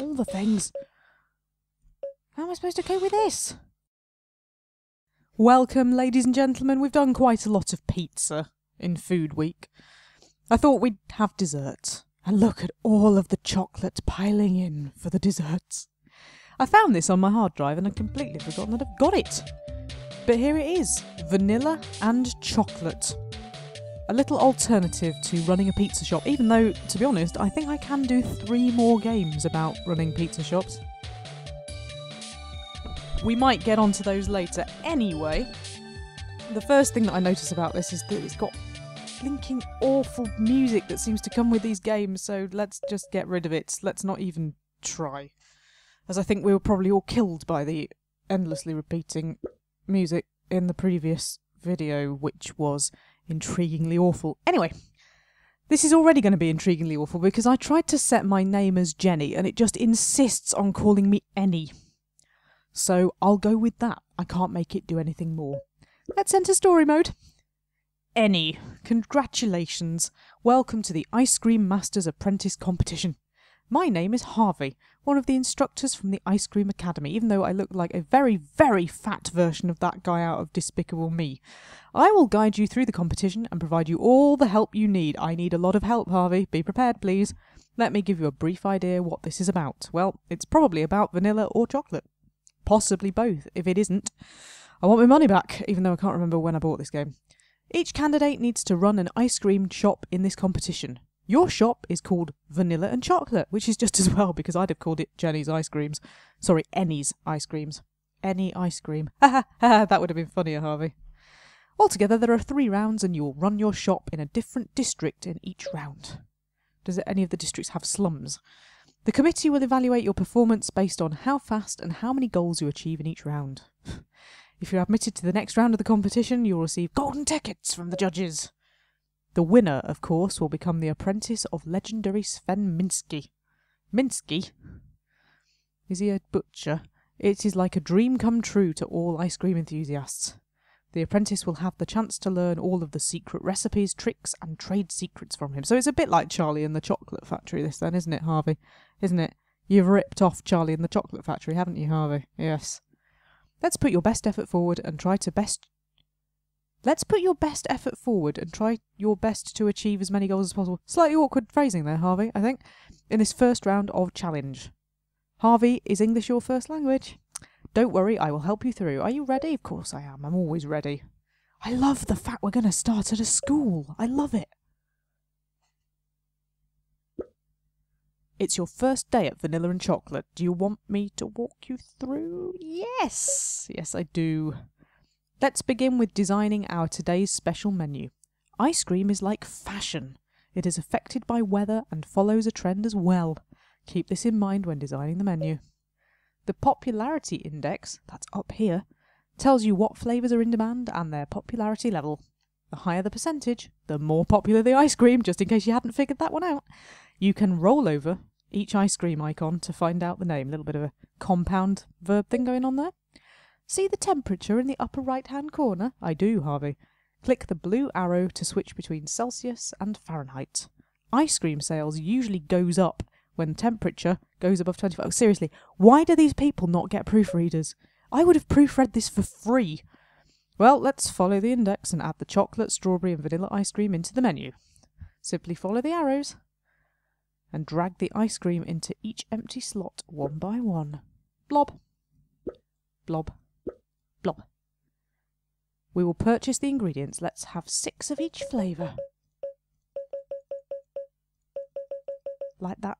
all the things. How am I supposed to cope with this? Welcome, ladies and gentlemen. We've done quite a lot of pizza in Food Week. I thought we'd have dessert. And look at all of the chocolate piling in for the desserts. I found this on my hard drive and I'd completely forgotten that I've got it. But here it is vanilla and chocolate. A little alternative to running a pizza shop, even though, to be honest, I think I can do three more games about running pizza shops. We might get onto those later anyway. The first thing that I notice about this is that it's got blinking awful music that seems to come with these games, so let's just get rid of it. Let's not even try. As I think we were probably all killed by the endlessly repeating music in the previous video, which was intriguingly awful. Anyway, this is already going to be intriguingly awful because I tried to set my name as Jenny and it just insists on calling me Any. So I'll go with that. I can't make it do anything more. Let's enter story mode. Any. Congratulations. Welcome to the Ice Cream Masters Apprentice competition. My name is Harvey, one of the instructors from the Ice Cream Academy, even though I look like a very, very fat version of that guy out of Despicable Me. I will guide you through the competition and provide you all the help you need. I need a lot of help, Harvey. Be prepared, please. Let me give you a brief idea what this is about. Well, it's probably about vanilla or chocolate. Possibly both. If it isn't, I want my money back, even though I can't remember when I bought this game. Each candidate needs to run an ice cream shop in this competition. Your shop is called Vanilla and Chocolate, which is just as well because I'd have called it Jenny's Ice Creams. Sorry, Any's Ice Creams. Any ice cream. Ha ha that would have been funnier, Harvey. Altogether, there are three rounds, and you will run your shop in a different district in each round. Does any of the districts have slums? The committee will evaluate your performance based on how fast and how many goals you achieve in each round. if you're admitted to the next round of the competition, you'll receive golden tickets from the judges. The winner, of course, will become the apprentice of legendary Sven Minsky. Minsky? Is he a butcher? It is like a dream come true to all ice cream enthusiasts. The apprentice will have the chance to learn all of the secret recipes, tricks, and trade secrets from him. So it's a bit like Charlie and the Chocolate Factory, this then, isn't it, Harvey? Isn't it? You've ripped off Charlie and the Chocolate Factory, haven't you, Harvey? Yes. Let's put your best effort forward and try to best. Let's put your best effort forward and try your best to achieve as many goals as possible. Slightly awkward phrasing there, Harvey, I think, in this first round of challenge. Harvey, is English your first language? Don't worry, I will help you through. Are you ready? Of course I am. I'm always ready. I love the fact we're going to start at a school. I love it. It's your first day at Vanilla and Chocolate. Do you want me to walk you through? Yes. Yes, I do. Let's begin with designing our today's special menu. Ice cream is like fashion. It is affected by weather and follows a trend as well. Keep this in mind when designing the menu. The popularity index, that's up here, tells you what flavours are in demand and their popularity level. The higher the percentage, the more popular the ice cream, just in case you hadn't figured that one out. You can roll over each ice cream icon to find out the name. A little bit of a compound verb thing going on there. See the temperature in the upper right hand corner? I do, Harvey. Click the blue arrow to switch between Celsius and Fahrenheit. Ice cream sales usually goes up when temperature goes above 25. Oh, seriously, why do these people not get proofreaders? I would have proofread this for free. Well, let's follow the index and add the chocolate, strawberry, and vanilla ice cream into the menu. Simply follow the arrows and drag the ice cream into each empty slot one by one. Blob, blob, blob. We will purchase the ingredients. Let's have six of each flavour. Like that.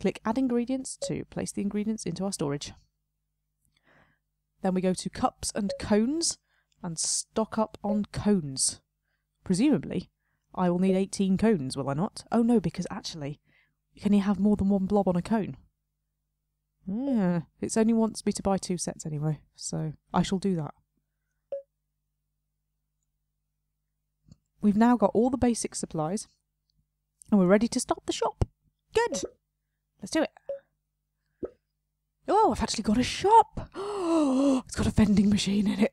Click Add Ingredients to place the ingredients into our storage. Then we go to Cups and Cones and stock up on cones. Presumably, I will need 18 cones, will I not? Oh no, because actually, can you have more than one blob on a cone? Yeah, it only wants me to buy two sets anyway, so I shall do that. We've now got all the basic supplies, and we're ready to start the shop. Good! Let's do it. Oh, I've actually got a shop! it's got a vending machine in it.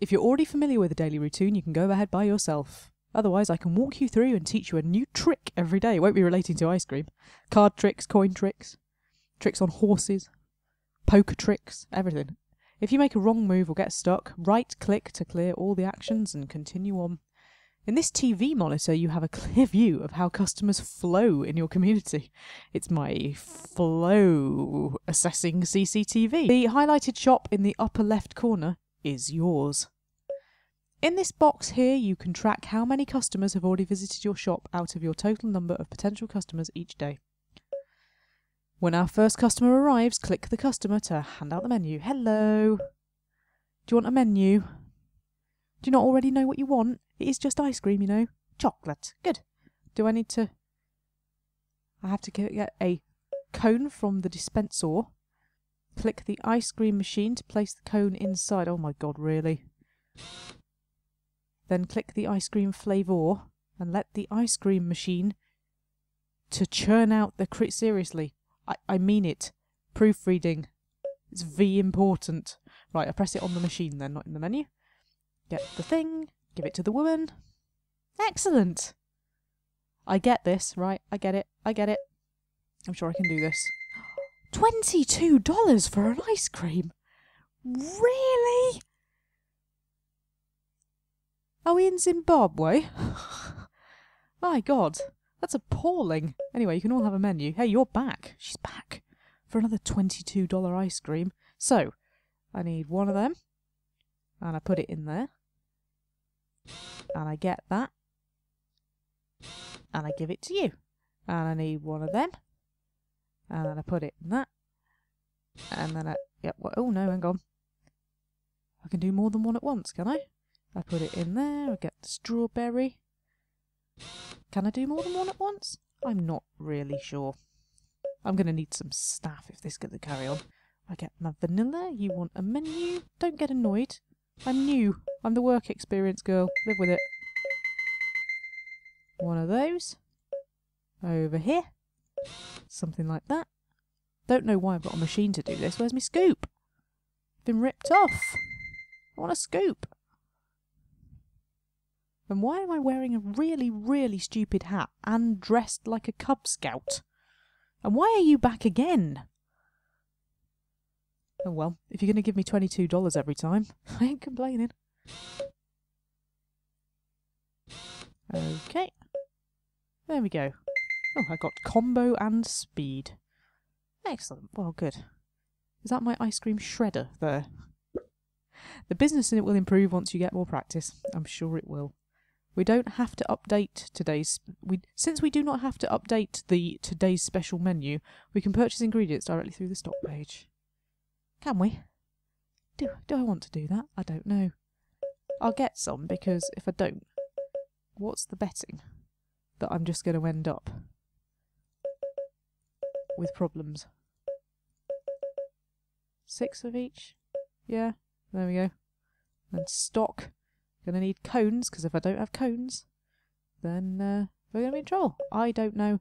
If you're already familiar with the daily routine, you can go ahead by yourself. Otherwise, I can walk you through and teach you a new trick every day. It won't be relating to ice cream. Card tricks, coin tricks. Tricks on horses, poker tricks, everything. If you make a wrong move or get stuck, right click to clear all the actions and continue on. In this TV monitor, you have a clear view of how customers flow in your community. It's my flow assessing CCTV. The highlighted shop in the upper left corner is yours. In this box here, you can track how many customers have already visited your shop out of your total number of potential customers each day. When our first customer arrives, click the customer to hand out the menu. Hello. Do you want a menu? Do you not already know what you want? It is just ice cream, you know. Chocolate. Good. Do I need to... I have to get a cone from the dispenser. Click the ice cream machine to place the cone inside. Oh my god, really? Then click the ice cream flavour and let the ice cream machine to churn out the crit. Seriously, I, I mean it. Proofreading. It's V important. Right, I press it on the machine then, not in the menu. Get the thing, give it to the woman. Excellent! I get this, right? I get it. I get it. I'm sure I can do this. $22 for an ice cream? Really? Are we in Zimbabwe? My god, that's appalling. Anyway, you can all have a menu. Hey, you're back. She's back for another $22 ice cream. So, I need one of them, and I put it in there and I get that, and I give it to you. And I need one of them, and I put it in that, and then I, yep, oh no, hang on. I can do more than one at once, can I? I put it in there, I get the strawberry. Can I do more than one at once? I'm not really sure. I'm going to need some staff if this is going to carry on. I get my vanilla, you want a menu? Don't get annoyed. I'm new. I'm the work experience girl. Live with it. One of those. Over here. Something like that. Don't know why I've got a machine to do this. Where's my scoop? Been ripped off. I want a scoop. And why am I wearing a really, really stupid hat and dressed like a Cub Scout? And why are you back again? Oh well, if you're going to give me $22 every time, I ain't complaining. Okay. There we go. Oh, I got combo and speed. Excellent. Well, good. Is that my ice cream shredder there? The business in it will improve once you get more practice. I'm sure it will. We don't have to update today's we since we do not have to update the today's special menu, we can purchase ingredients directly through the stock page. Can we? Do, do I want to do that? I don't know. I'll get some because if I don't, what's the betting that I'm just going to end up with problems? Six of each? Yeah, there we go. And stock. Gonna need cones, because if I don't have cones, then uh, we're gonna be in trouble. I don't know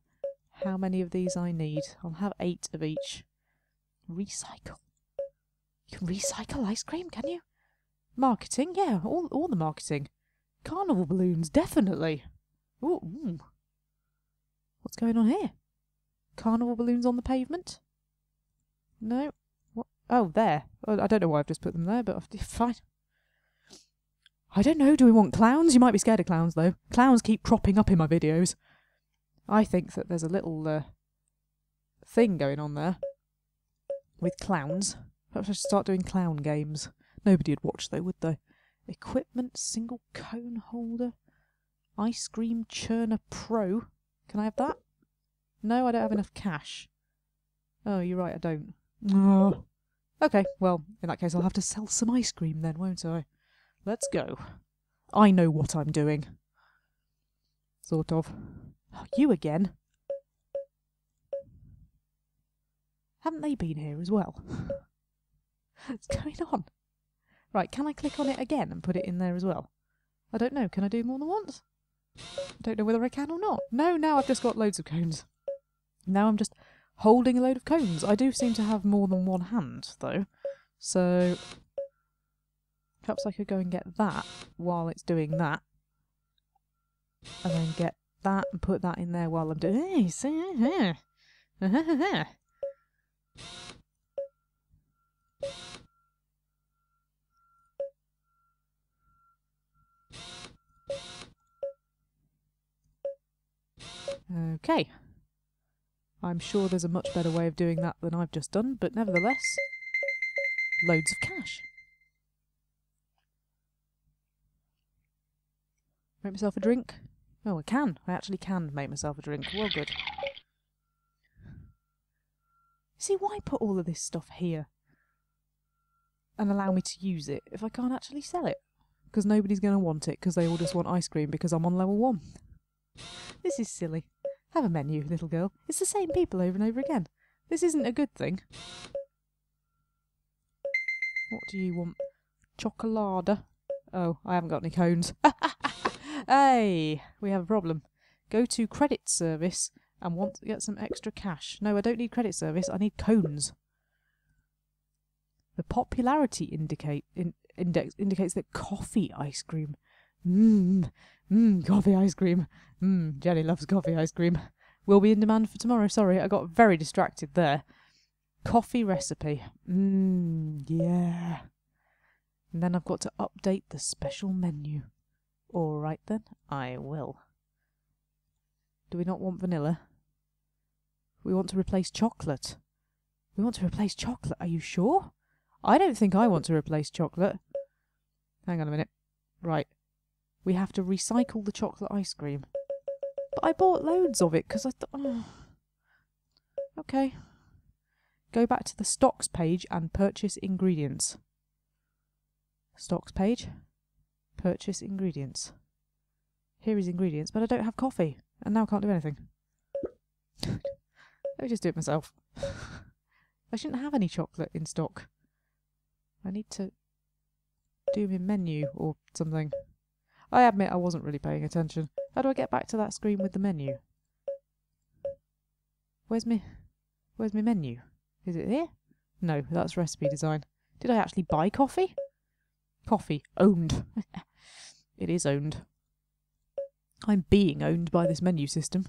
how many of these I need. I'll have eight of each. Recycle. You can recycle ice cream, can you? Marketing, yeah, all all the marketing. Carnival balloons, definitely. Ooh. What's going on here? Carnival balloons on the pavement? No. What? Oh, there. Oh, I don't know why I've just put them there, but fine. I don't know. Do we want clowns? You might be scared of clowns, though. Clowns keep cropping up in my videos. I think that there's a little uh, thing going on there with clowns. Perhaps I should start doing clown games. Nobody would watch though, would they? Equipment, single cone holder, ice cream churner pro. Can I have that? No, I don't have enough cash. Oh, you're right, I don't. Oh. Okay, well, in that case I'll have to sell some ice cream then, won't I? Let's go. I know what I'm doing. Sort of. Oh, you again? Haven't they been here as well? What's going on? Right, can I click on it again and put it in there as well? I don't know. Can I do more than once? I don't know whether I can or not. No, now I've just got loads of cones. Now I'm just holding a load of cones. I do seem to have more than one hand, though. So, Perhaps I could go and get that while it's doing that. And then get that and put that in there while I'm doing this. Okay. I'm sure there's a much better way of doing that than I've just done, but nevertheless, loads of cash. Make myself a drink? Oh, I can. I actually can make myself a drink. Well, good. See, why put all of this stuff here and allow me to use it if I can't actually sell it? Because nobody's going to want it because they all just want ice cream because I'm on level one. This is silly. Have a menu, little girl. It's the same people over and over again. This isn't a good thing. What do you want? Chocolada? Oh, I haven't got any cones. hey, we have a problem. Go to credit service and want to get some extra cash. No, I don't need credit service. I need cones. The popularity indicate in, index indicates that coffee ice cream. Mmm, mmm, coffee ice cream. Mmm, Jenny loves coffee ice cream. Will be in demand for tomorrow. Sorry, I got very distracted there. Coffee recipe. Mmm, yeah. And then I've got to update the special menu. Alright then, I will. Do we not want vanilla? We want to replace chocolate. We want to replace chocolate. Are you sure? I don't think I want to replace chocolate. Hang on a minute. Right. We have to recycle the chocolate ice cream. But I bought loads of it because I thought. Oh. Okay. Go back to the stocks page and purchase ingredients. Stocks page. Purchase ingredients. Here is ingredients, but I don't have coffee, and now I can't do anything. Let me just do it myself. I shouldn't have any chocolate in stock. I need to do my menu or something. I admit I wasn't really paying attention. How do I get back to that screen with the menu? Where's me? Where's my menu? Is it here? No, that's recipe design. Did I actually buy coffee? Coffee. Owned. it is owned. I'm being owned by this menu system.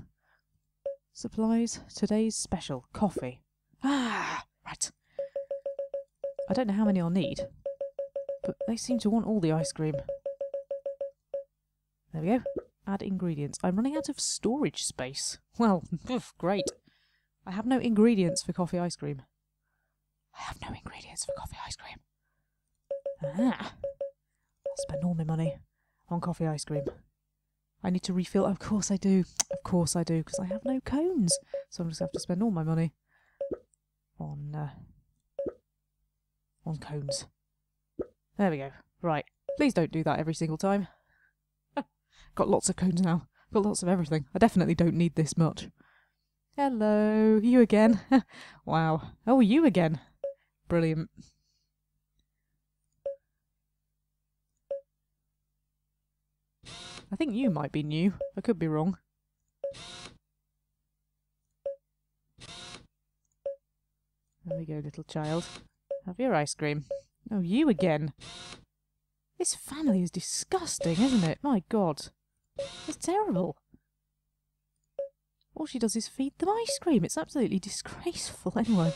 Supplies. Today's special. Coffee. Ah, right. I don't know how many I'll need, but they seem to want all the ice cream. There we go. Add ingredients. I'm running out of storage space. Well, oof, great. I have no ingredients for coffee ice cream. I have no ingredients for coffee ice cream. Ah. I'll spend all my money on coffee ice cream. I need to refill. Of course I do. Of course I do, because I have no cones. So I'm just going to have to spend all my money on uh, on cones. There we go. Right. Please don't do that every single time. Got lots of cones now. Got lots of everything. I definitely don't need this much. Hello, you again. wow. Oh, you again. Brilliant. I think you might be new. I could be wrong. There we go, little child. Have your ice cream. Oh, you again. This family is disgusting, isn't it? My God. It's terrible. All she does is feed them ice cream. It's absolutely disgraceful, anyway.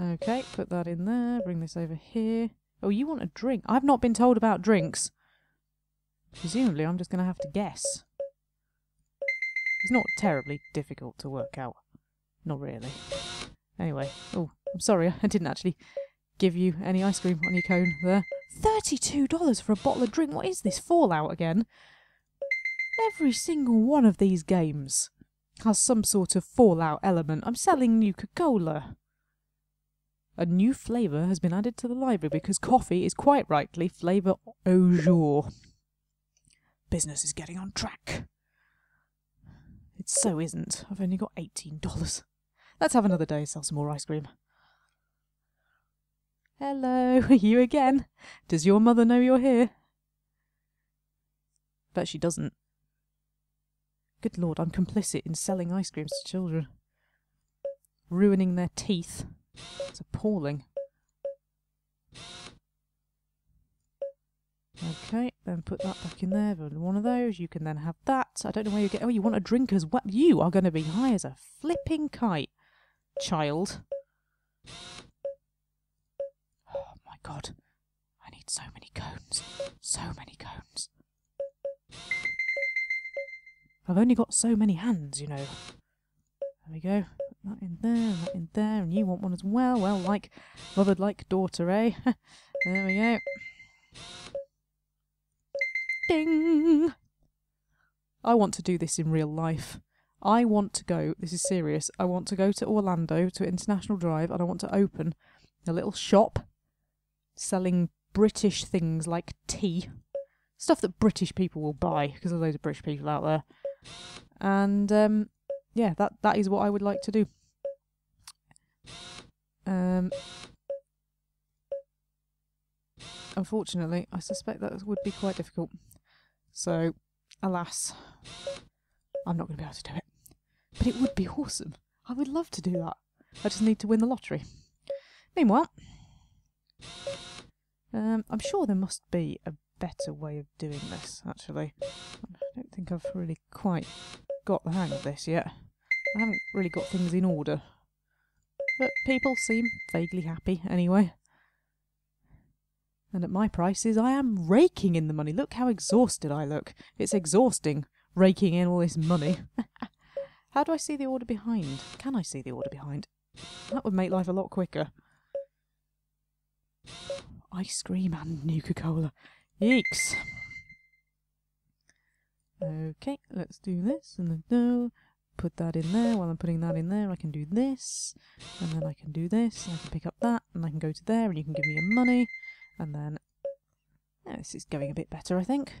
Okay, put that in there. Bring this over here. Oh, you want a drink? I've not been told about drinks. Presumably, I'm just going to have to guess. It's not terribly difficult to work out. Not really. Anyway, oh, I'm sorry, I didn't actually give you any ice cream on your cone there. $32 for a bottle of drink? What is this, Fallout again? Every single one of these games has some sort of Fallout element. I'm selling Nuka-Cola. A new flavour has been added to the library because coffee is quite rightly flavour au jour. Business is getting on track. It so isn't. I've only got $18. Let's have another day, sell some more ice cream. Hello, you again? Does your mother know you're here? Bet she doesn't. Good lord, I'm complicit in selling ice creams to children. Ruining their teeth. It's appalling. Okay, then put that back in there. One of those. You can then have that. I don't know where you get. Oh, you want a drink as well? You are going to be high as a flipping kite, child. Oh my god. I need so many cones. So many cones. I've only got so many hands, you know. There we go. Put that in there, that in there, and you want one as well. Well, like mothered like daughter, eh? there we go. Ding! I want to do this in real life. I want to go, this is serious, I want to go to Orlando to International Drive and I want to open a little shop selling British things like tea. Stuff that British people will buy because there's loads of British people out there. And um, yeah, that that is what I would like to do. Um, unfortunately, I suspect that would be quite difficult. So, alas, I'm not going to be able to do it. But it would be awesome. I would love to do that. I just need to win the lottery. Meanwhile, um, I'm sure there must be a better way of doing this, actually. I don't think I've really quite got the hang of this yet. I haven't really got things in order. But people seem vaguely happy anyway. And at my prices, I am raking in the money. Look how exhausted I look. It's exhausting raking in all this money. how do I see the order behind? Can I see the order behind? That would make life a lot quicker. Ice cream and Nuka Cola. Yeeks. Okay, let's do this and then no. Put that in there. While I'm putting that in there, I can do this, and then I can do this, and I can pick up that, and I can go to there, and you can give me your money, and then yeah, this is going a bit better, I think.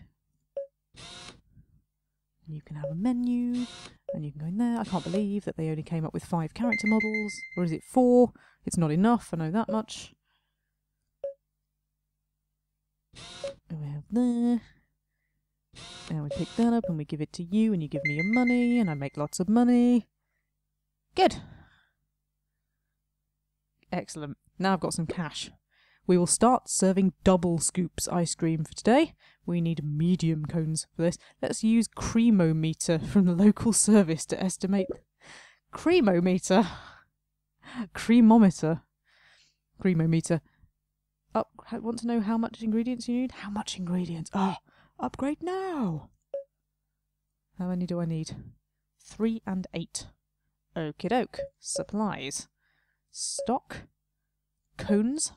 You can have a menu, and you can go in there. I can't believe that they only came up with five character models, or is it four? It's not enough. I know that much. We have there. And we pick that up and we give it to you and you give me your money and I make lots of money. Good. Excellent. Now I've got some cash. We will start serving double scoops ice cream for today. We need medium cones for this. Let's use creamometer from the local service to estimate. Creamometer? Creamometer. Creamometer. Up, want to know how much ingredients you need? How much ingredients? Oh, upgrade now. How many do I need? Three and eight. Okie doke. Supplies. Stock. Cones.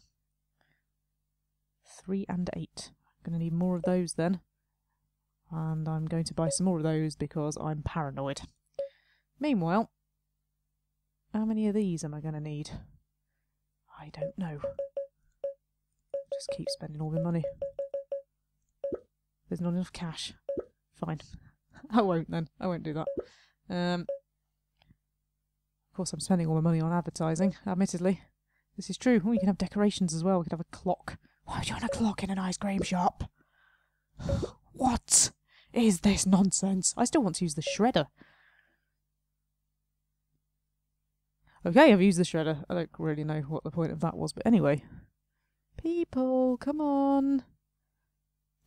Three and eight. I'm going to need more of those then. And I'm going to buy some more of those because I'm paranoid. Meanwhile, how many of these am I going to need? I don't know just keep spending all my money. There's not enough cash. Fine. I won't then. I won't do that. Um, of course, I'm spending all my money on advertising, admittedly. This is true. You can have decorations as well. We could have a clock. Why would you want a clock in an ice cream shop? what is this nonsense? I still want to use the shredder. Okay, I've used the shredder. I don't really know what the point of that was, but anyway. People, come on.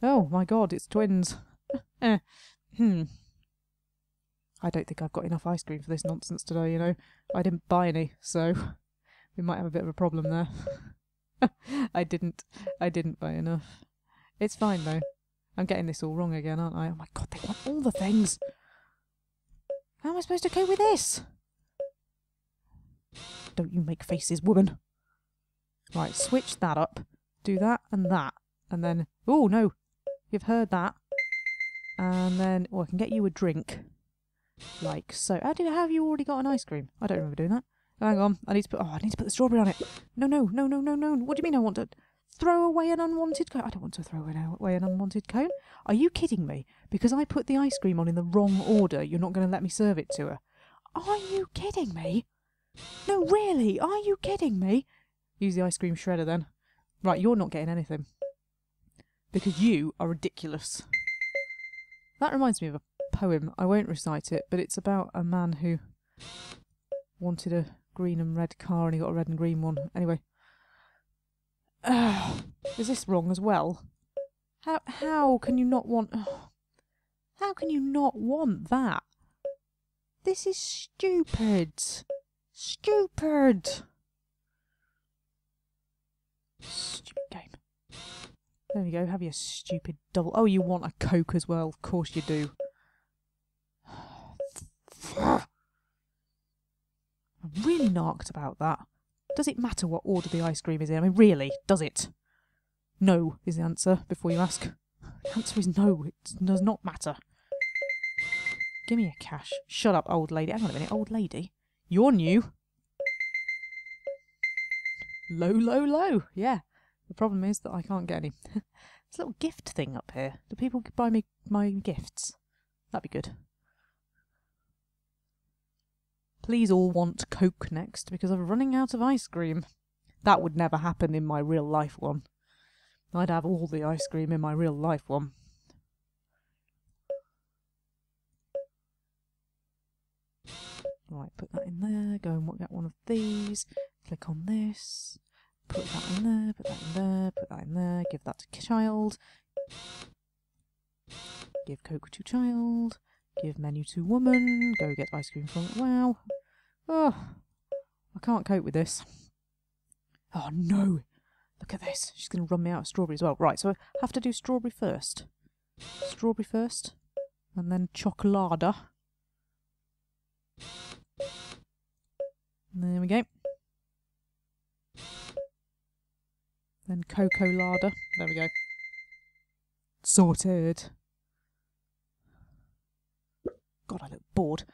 Oh my god, it's twins. eh. Hmm. I don't think I've got enough ice cream for this nonsense today, you know. I didn't buy any, so we might have a bit of a problem there. I didn't. I didn't buy enough. It's fine though. I'm getting this all wrong again, aren't I? Oh my god, they want all the things. How am I supposed to cope with this? Don't you make faces, woman. Right, switch that up. Do that and that. And then... Oh, no. You've heard that. And then... Oh, I can get you a drink. Like so. How, how have you already got an ice cream? I don't remember doing that. Hang on. I need to put... Oh, I need to put the strawberry on it. No, no, no, no, no, no. What do you mean I want to... Throw away an unwanted cone? I don't want to throw away an unwanted cone. Are you kidding me? Because I put the ice cream on in the wrong order, you're not going to let me serve it to her. Are you kidding me? No, really? Are you kidding me? Use the ice cream shredder then. Right, you're not getting anything. Because you are ridiculous. That reminds me of a poem. I won't recite it, but it's about a man who wanted a green and red car and he got a red and green one. Anyway. Uh, is this wrong as well? How how can you not want How can you not want that? This is stupid. Stupid. Stupid game. There you go. Have your stupid double. Oh, you want a Coke as well. Of course you do. I'm really narked about that. Does it matter what order the ice cream is in? I mean, really, does it? No is the answer before you ask. The answer is no, it does not matter. Give me a cash. Shut up, old lady. Hang on a minute, old lady. You're new. Low, low, low. Yeah. The problem is that I can't get any. This little gift thing up here. Do people buy me my gifts? That'd be good. Please all want Coke next because I'm running out of ice cream. That would never happen in my real life one. I'd have all the ice cream in my real life one. Right, put that in there. Go and get one of these. Click on this. Put that in there, put that in there, put that in there. Give that to child. Give Coke to child. Give menu to woman. Go get ice cream from. Wow. Oh, I can't cope with this. Oh no! Look at this. She's going to run me out of strawberry as well. Right, so I have to do strawberry first. Strawberry first. And then chocolada. There we go. Then cocoa larder. There we go. Sorted. God, I look bored.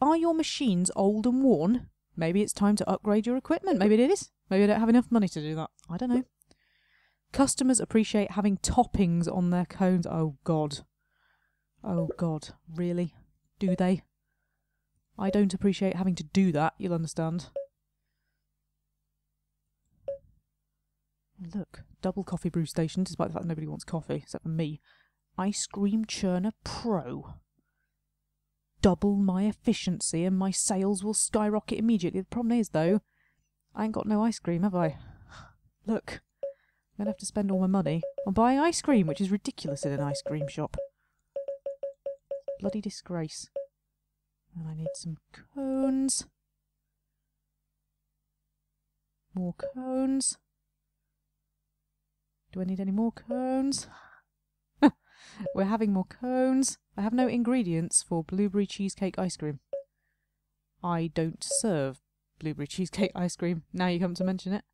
Are your machines old and worn? Maybe it's time to upgrade your equipment. Maybe it is. Maybe I don't have enough money to do that. I don't know. Customers appreciate having toppings on their cones. Oh, God. Oh, God. Really? Do they? I don't appreciate having to do that, you'll understand. Look, double coffee brew station, despite the fact that nobody wants coffee, except for me. Ice Cream Churner Pro. Double my efficiency and my sales will skyrocket immediately. The problem is, though, I ain't got no ice cream, have I? Look, I'm going to have to spend all my money on buying ice cream, which is ridiculous in an ice cream shop. Bloody disgrace. And I need some cones. More cones. Do I need any more cones? We're having more cones. I have no ingredients for blueberry cheesecake ice cream. I don't serve blueberry cheesecake ice cream. Now you come to mention it.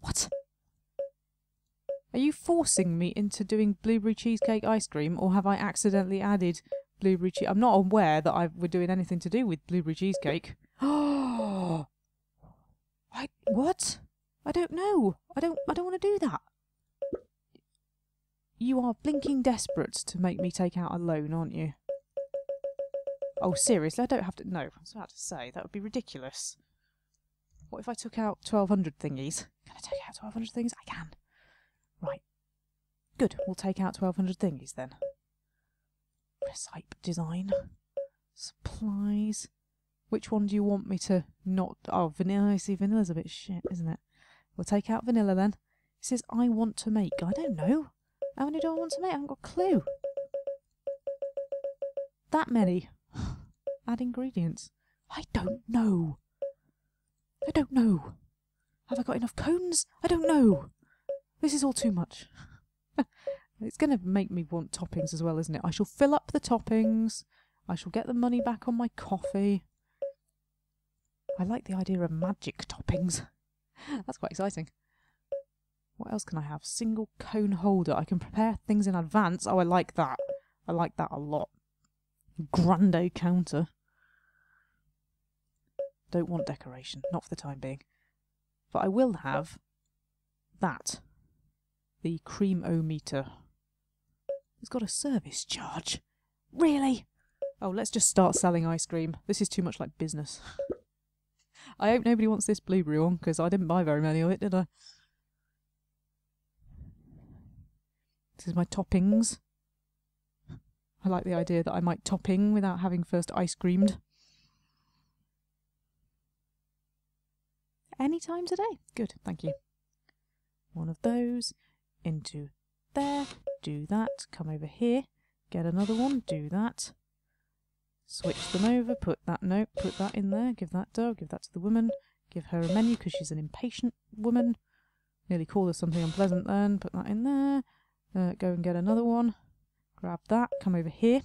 What? Are you forcing me into doing blueberry cheesecake ice cream, or have I accidentally added blueberry cheese? I'm not aware that I we're doing anything to do with blueberry cheesecake. Oh, I what? I don't know. I don't. I don't want to do that. You are blinking desperate to make me take out a loan, aren't you? Oh, seriously, I don't have to. No, I was about to say that would be ridiculous. What if I took out 1200 thingies? Can I take out 1200 things? I can. Right. Good, we'll take out 1200 thingies then. Recipe design. Supplies. Which one do you want me to not. Oh, vanilla. I see, vanilla's a bit shit, isn't it? We'll take out vanilla then. It says, I want to make. I don't know. How many do I want to make? I haven't got a clue. That many. Add ingredients. I don't know. I don't know. Have I got enough cones? I don't know. This is all too much. it's going to make me want toppings as well, isn't it? I shall fill up the toppings. I shall get the money back on my coffee. I like the idea of magic toppings. That's quite exciting. What else can I have? Single cone holder. I can prepare things in advance. Oh, I like that. I like that a lot. Grande counter. Don't want decoration. Not for the time being. But I will have that. The cream-o-meter. It's got a service charge. Really? Oh, let's just start selling ice cream. This is too much like business. I hope nobody wants this blueberry one, because I didn't buy very many of it, did I? This is my toppings. I like the idea that I might topping without having first ice creamed. Any time today. Good, thank you. One of those into there. Do that. Come over here. Get another one. Do that. Switch them over. Put that note. Put that in there. Give that dough. Give that to the woman. Give her a menu because she's an impatient woman. Nearly call her something unpleasant then. Put that in there. Uh, go and get another one. Grab that. Come over here.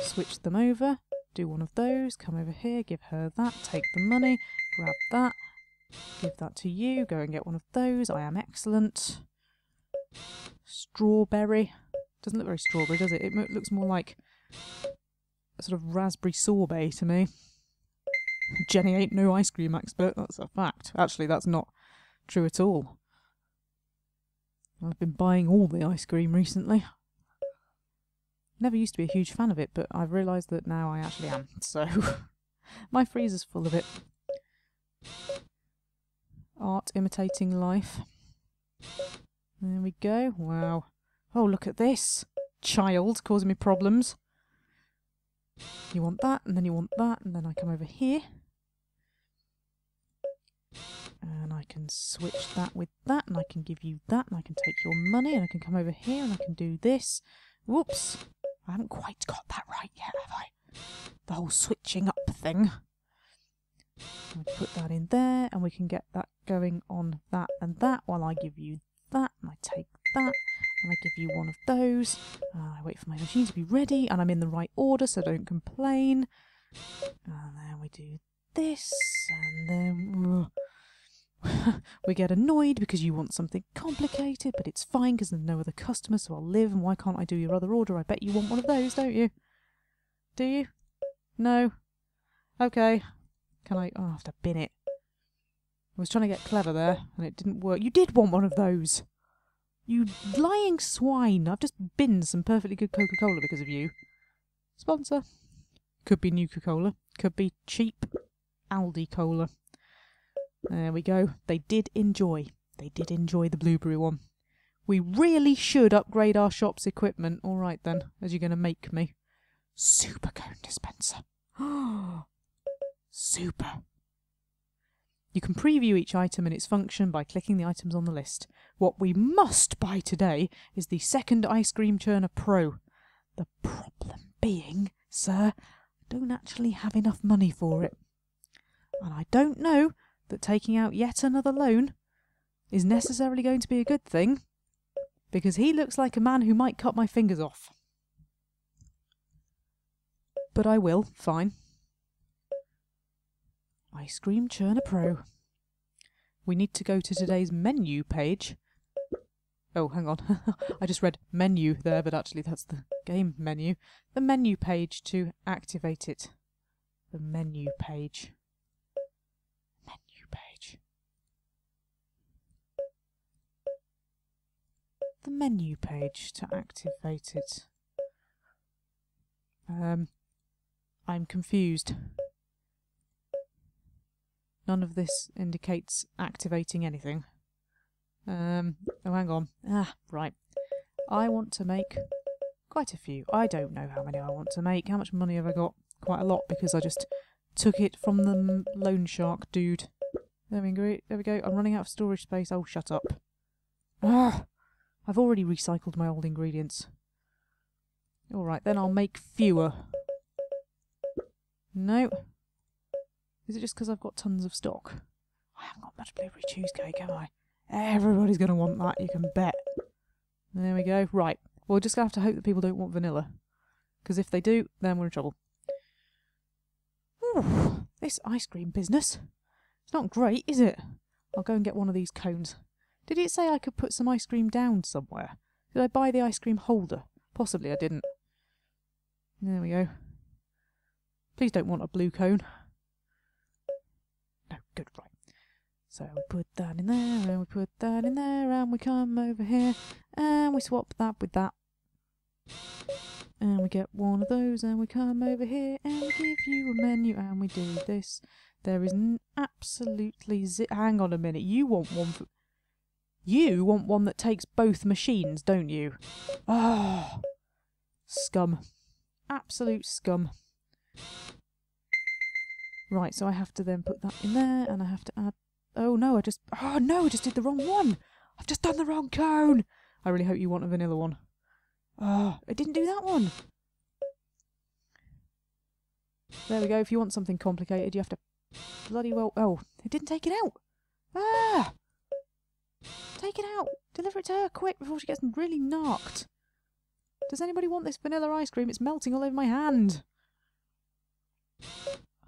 Switch them over. do one of those, come over here, give her that, take the money, grab that, give that to you, go and get one of those, I am excellent. Strawberry. Doesn't look very strawberry, does it? It looks more like a sort of raspberry sorbet to me. Jenny ain't no ice cream expert, that's a fact. Actually, that's not true at all. I've been buying all the ice cream recently. Never used to be a huge fan of it, but I've realised that now I actually am. So, my freezer's full of it. Art imitating life. There we go. Wow. Oh, look at this. Child causing me problems. You want that, and then you want that, and then I come over here. And I can switch that with that, and I can give you that, and I can take your money, and I can come over here, and I can do this. Whoops. I haven't quite got that right yet, have I? The whole switching up thing. We put that in there, and we can get that going on that and that while I give you that, and I take that, and I give you one of those. Uh, I wait for my machine to be ready, and I'm in the right order, so don't complain. And then we do this, and then we get annoyed because you want something complicated, but it's fine because there's no other customers, so I'll live. And why can't I do your other order? I bet you want one of those, don't you? Do you? No. Okay. Can I? Oh, I have to bin it. I was trying to get clever there, and it didn't work. You did want one of those. You lying swine. I've just binned some perfectly good Coca Cola because of you. Sponsor. Could be new Coca-Cola. Could be cheap Aldi Cola. There we go. They did enjoy. They did enjoy the blueberry one. We really should upgrade our shop's equipment. All right then, as you're going to make me. Super cone dispenser. Super. You can preview each item and its function by clicking the items on the list. What we must buy today is the second Ice Cream Churner Pro. The problem being, sir, I don't actually have enough money for it. And I don't know that taking out yet another loan is necessarily going to be a good thing, because he looks like a man who might cut my fingers off. But I will, fine. Ice Cream Churner Pro. We need to go to today's menu page. Oh, hang on. I just read menu there, but actually that's the game menu. The menu page to activate it. The menu page. Menu page. The menu page to activate it. Um, I'm confused. None of this indicates activating anything. Um, oh, hang on. Ah, right. I want to make quite a few. I don't know how many I want to make. How much money have I got? Quite a lot because I just took it from the loan shark dude. There we go. There we go. I'm running out of storage space. Oh, shut up. Ah, I've already recycled my old ingredients. All right, then I'll make fewer. No. Is it just because I've got tons of stock? I haven't got much blueberry cheesecake, have I? Everybody's going to want that, you can bet. There we go. Right. Well, just have to hope that people don't want vanilla. Because if they do, then we're in trouble. Ooh, this ice cream business. It's not great, is it? I'll go and get one of these cones. Did it say I could put some ice cream down somewhere? Did I buy the ice cream holder? Possibly I didn't. There we go. Please don't want a blue cone. No, good, right. So we put that in there, and we put that in there, and we come over here, and we swap that with that. And we get one of those, and we come over here, and we give you a menu, and we do this. There is absolutely zi- Hang on a minute, you want one for... You want one that takes both machines, don't you? Ah, scum. Absolute scum. Right, so I have to then put that in there, and I have to add... Oh, no, I just... Oh, no, I just did the wrong one! I've just done the wrong cone! I really hope you want a vanilla one. Oh, I didn't do that one! There we go. If you want something complicated, you have to bloody well... Oh, it didn't take it out! Ah! Take it out! Deliver it to her quick before she gets really knocked. Does anybody want this vanilla ice cream? It's melting all over my hand.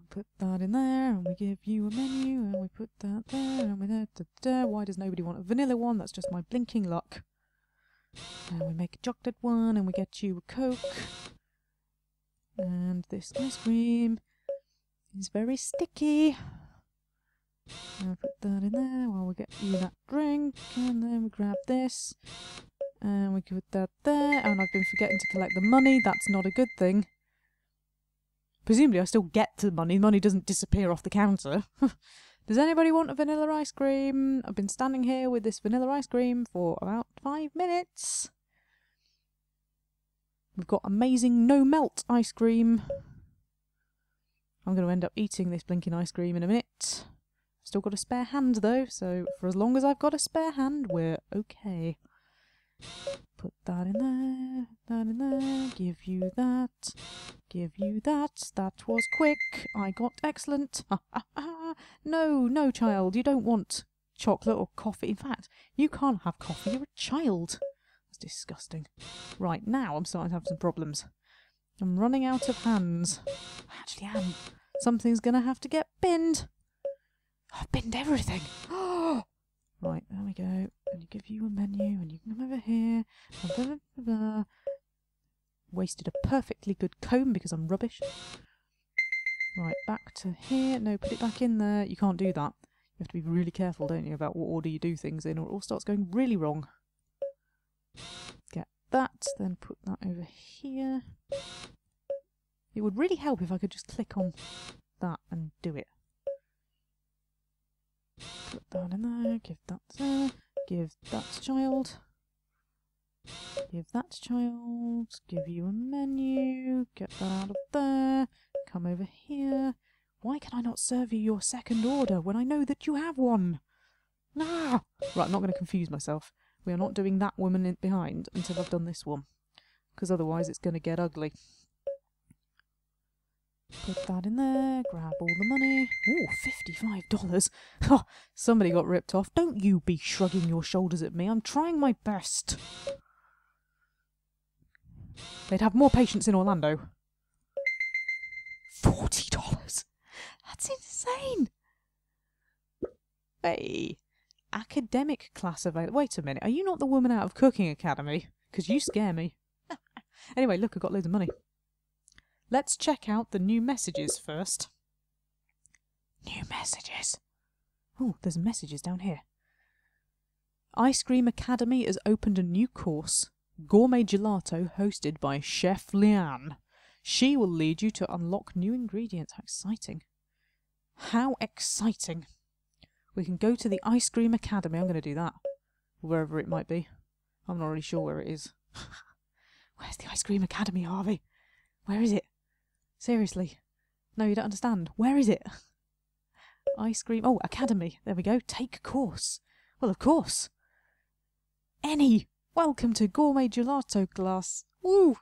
Put that in there, and we give you a menu, and we put that there, and we da, da, da. Why does nobody want a vanilla one? That's just my blinking luck. And we make a chocolate one, and we get you a coke. And this ice cream is very sticky. And put that in there while we get you that drink, and then we grab this, and we put that there. And I've been forgetting to collect the money. That's not a good thing. Presumably, I still get to the money. The money doesn't disappear off the counter. Does anybody want a vanilla ice cream? I've been standing here with this vanilla ice cream for about five minutes. We've got amazing no melt ice cream. I'm going to end up eating this blinking ice cream in a minute. Still got a spare hand though, so for as long as I've got a spare hand, we're okay. Put that in there, that in there, give you that, give you that. That was quick. I got excellent. no, no, child, you don't want chocolate or coffee. In fact, you can't have coffee. You're a child. That's disgusting. Right, now I'm starting to have some problems. I'm running out of hands. I actually am. Something's to have to get binned. I've binned everything. right, there we go. And you give you a menu, and you can come over here. Blah, blah, blah. Wasted a perfectly good comb because I'm rubbish. Right, back to here. No, put it back in there. You can't do that. You have to be really careful, don't you, about what order you do things in, or it all starts going really wrong. Get that, then put that over here. It would really help if I could just click on that and do it. Put that in there, give that there, give that to child. Give that to child, give you a menu, get that out of there, come over here. Why can I not serve you your second order when I know that you have one? Nah! Right, I'm not going to confuse myself. We are not doing that woman in behind until I've done this one. Because otherwise it's going to get ugly. Put that in there, grab all the money. Ooh, $55. Oh, somebody got ripped off. Don't you be shrugging your shoulders at me. I'm trying my best. They'd have more patience in Orlando. $40. That's insane. Hey. Academic class available. Wait a minute. Are you not the woman out of Cooking Academy? Because you scare me. anyway, look, I've got loads of money. Let's check out the new messages first. New messages. Oh, there's messages down here. Ice Cream Academy has opened a new course, Gourmet Gelato, hosted by Chef Leanne. She will lead you to unlock new ingredients. How exciting! How exciting! We can go to the Ice Cream Academy. I'm going to do that. Wherever it might be. I'm not really sure where it is. Where's the Ice Cream Academy, Harvey? Where is it? Seriously. No, you don't understand. Where is it? Ice cream. Oh, academy. There we go. Take course. Well, of course. Any. Welcome to gourmet gelato class. Woo!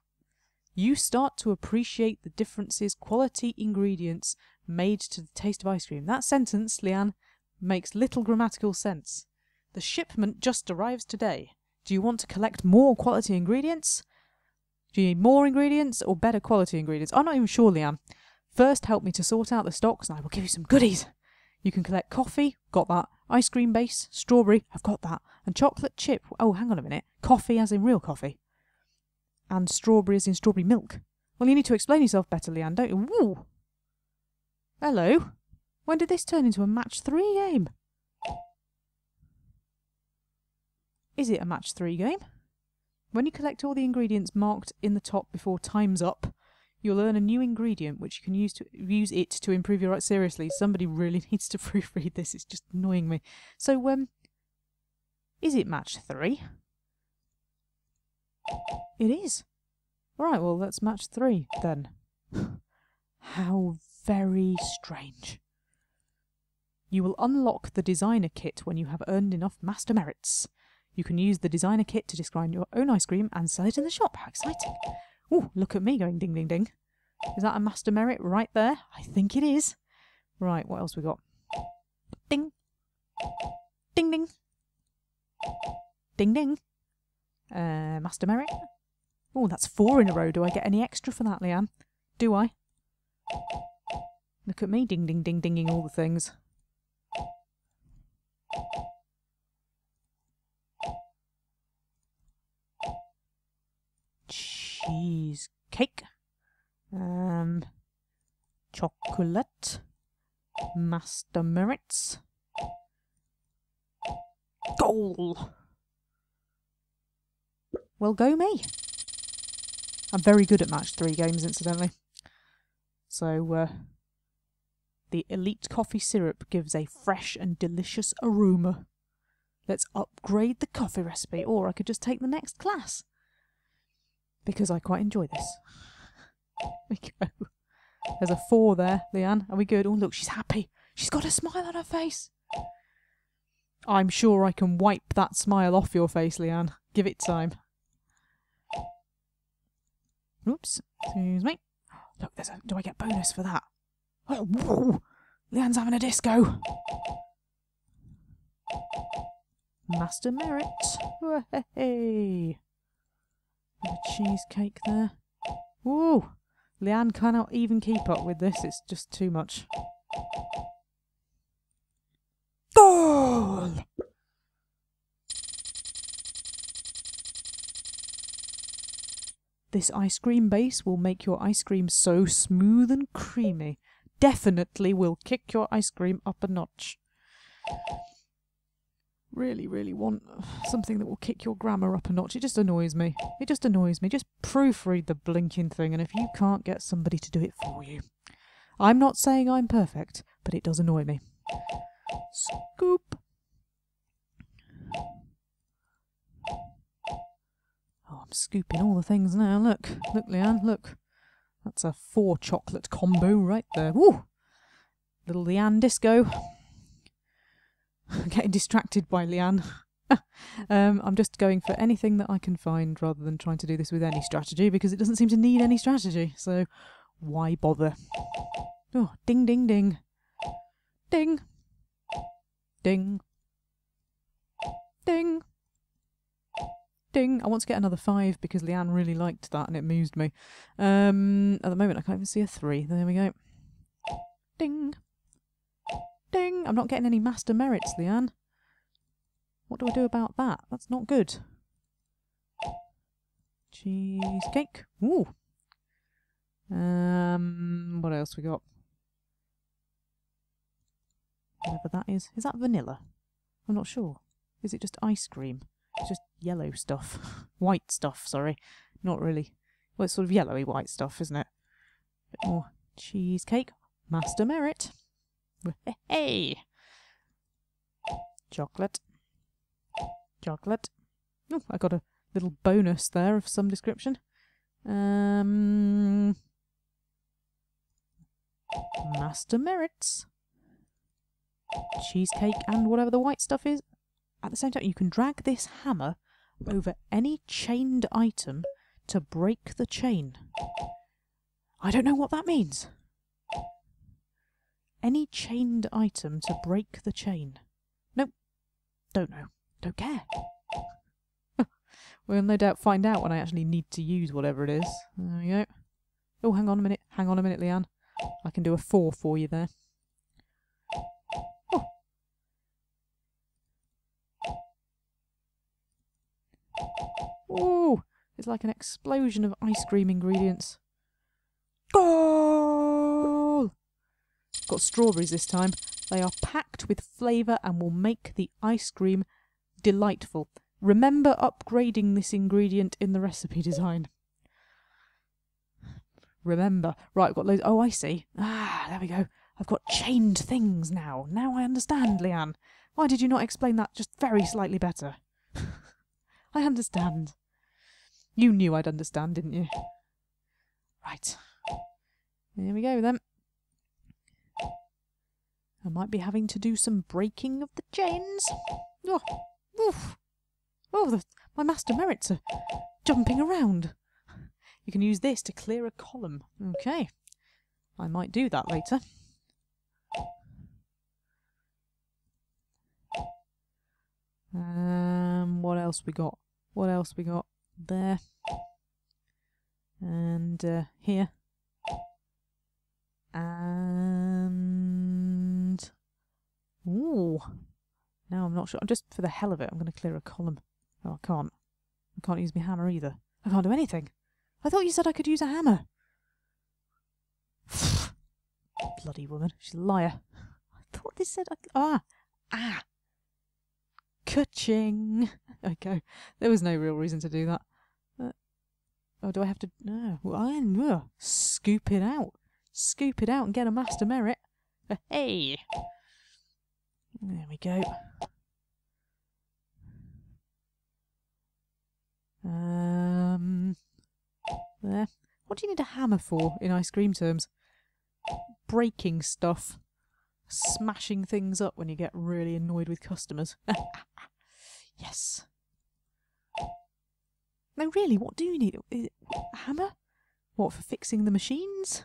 You start to appreciate the differences quality ingredients made to the taste of ice cream. That sentence, Leanne, makes little grammatical sense. The shipment just arrives today. Do you want to collect more quality ingredients? Do you need more ingredients or better quality ingredients? I'm not even sure, Leanne. First, help me to sort out the stocks and I will give you some goodies. You can collect coffee, got that. Ice cream base, strawberry, I've got that. And chocolate chip, oh, hang on a minute. Coffee as in real coffee. And strawberry as in strawberry milk. Well, you need to explain yourself better, Leanne, don't you? Woo! Hello? When did this turn into a match three game? Is it a match three game? When you collect all the ingredients marked in the top before time's up, you'll earn a new ingredient which you can use to use it to improve your art. Seriously, somebody really needs to proofread this. It's just annoying me. So, um, is it match three? It is. Right, well, that's match three then. How very strange. You will unlock the designer kit when you have earned enough master merits. You can use the designer kit to design your own ice cream and sell it in the shop. How exciting! Oh, look at me going ding ding ding. Is that a master merit right there? I think it is. Right, what else we got? Ding. Ding ding. Ding ding. Uh, master merit. Oh, that's four in a row. Do I get any extra for that, Leanne? Do I? Look at me, ding ding ding dinging all the things. Cheesecake. Um, chocolate. Master merits. Goal. Well, go me. I'm very good at match three games, incidentally. So, uh, the elite coffee syrup gives a fresh and delicious aroma. Let's upgrade the coffee recipe, or I could just take the next class. Because I quite enjoy this. We go. There's a four there, Leanne. Are we good? Oh, look, she's happy. She's got a smile on her face. I'm sure I can wipe that smile off your face, Leanne. Give it time. Oops. Excuse me. Look, there's a. Do I get bonus for that? Oh, whoa! Leanne's having a disco. Master merit. Hey. Cheesecake there. Whoa! Leanne cannot even keep up with this. It's just too much. Goal! This ice cream base will make your ice cream so smooth and creamy. Definitely will kick your ice cream up a notch. Really, really want something that will kick your grammar up a notch. It just annoys me. It just annoys me. Just proofread the blinking thing, and if you can't get somebody to do it for you. I'm not saying I'm perfect, but it does annoy me. Scoop. Oh, I'm scooping all the things now. Look, look, Leanne, look. That's a four chocolate combo right there. Woo! Little Leanne disco. I'm getting distracted by Leanne. um, I'm just going for anything that I can find rather than trying to do this with any strategy because it doesn't seem to need any strategy. So why bother? Oh, ding, ding, ding. Ding. Ding. Ding. Ding. I want to get another five because Leanne really liked that and it amused me. Um, at the moment, I can't even see a three. There we go. Ding. Ding. I'm not getting any master merits, Leanne. What do I do about that? That's not good. Cheesecake. Ooh. Um, what else we got? Whatever that is. Is that vanilla? I'm not sure. Is it just ice cream? It's just yellow stuff. white stuff, sorry. Not really. Well, it's sort of yellowy white stuff, isn't it? Bit more cheesecake. Master merit. Hey! Chocolate. Chocolate. Oh, I got a little bonus there of some description. Um, master merits. Cheesecake and whatever the white stuff is. At the same time, you can drag this hammer over any chained item to break the chain. I don't know what that means. Any chained item to break the chain. Nope. Don't know. Don't care. we'll no doubt find out when I actually need to use whatever it is. There we go. Oh, hang on a minute. Hang on a minute, Leanne. I can do a four for you there. Oh. Ooh, it's like an explosion of ice cream ingredients. Goal! Got strawberries this time. They are packed with flavour and will make the ice cream delightful. Remember upgrading this ingredient in the recipe design. Remember. Right, I've got loads. Oh, I see. Ah, there we go. I've got chained things now. Now I understand, Leanne. Why did you not explain that just very slightly better? I understand. You knew I'd understand, didn't you? Right. Here we go then. I might be having to do some breaking of the chains. Oh, oof. Oh, the, my master merits are jumping around. You can use this to clear a column. Okay. I might do that later. Um, what else we got? What else we got? There. And uh, here. And Ooh. Now I'm not sure. I'm Just for the hell of it, I'm going to clear a column. Oh, I can't. I can't use my hammer either. I can't do anything. I thought you said I could use a hammer. Bloody woman. She's a liar. I thought this said I... Ah! Ah! Ka-ching! Okay. There was no real reason to do that. Uh, oh, do I have to... No. Well, I... Uh, scoop it out. Scoop it out and get a master merit. Uh, hey! There we go. Um, there. What do you need a hammer for in ice cream terms? Breaking stuff. Smashing things up when you get really annoyed with customers. yes. No, really, what do you need? A hammer? What, for fixing the machines?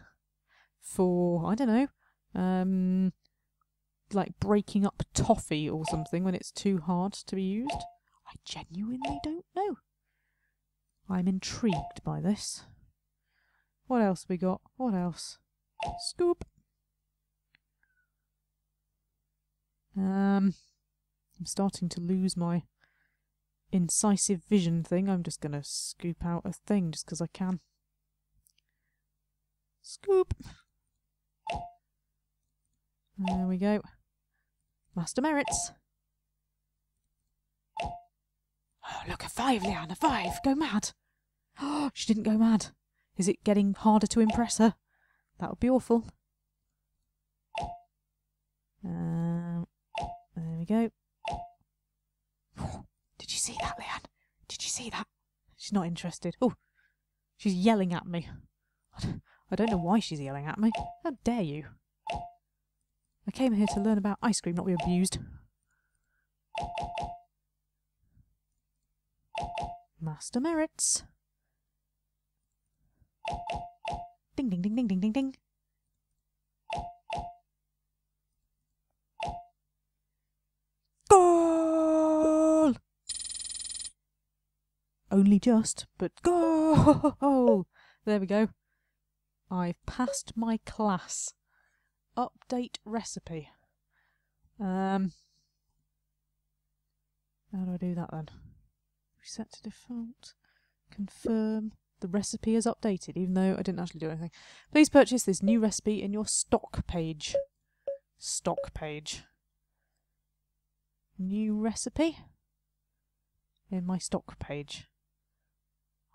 For, I don't know, um, like breaking up toffee or something when it's too hard to be used? I genuinely don't know. I'm intrigued by this. What else we got? What else? Scoop. Um, I'm starting to lose my incisive vision thing. I'm just going to scoop out a thing just because I can. Scoop. There we go. Master merits. Oh, look, a five, Leanne, a five. Go mad. Oh, she didn't go mad. Is it getting harder to impress her? That would be awful. Um, there we go. Did you see that, Leanne? Did you see that? She's not interested. Oh, she's yelling at me. I don't know why she's yelling at me. How dare you? I came here to learn about ice cream, not be abused. Master merits. Ding ding ding ding ding ding ding. Goal! Only just, but goal! There we go. I've passed my class. Update recipe. Um, how do I do that then? Reset to default. Confirm. The recipe is updated, even though I didn't actually do anything. Please purchase this new recipe in your stock page. Stock page. New recipe in my stock page.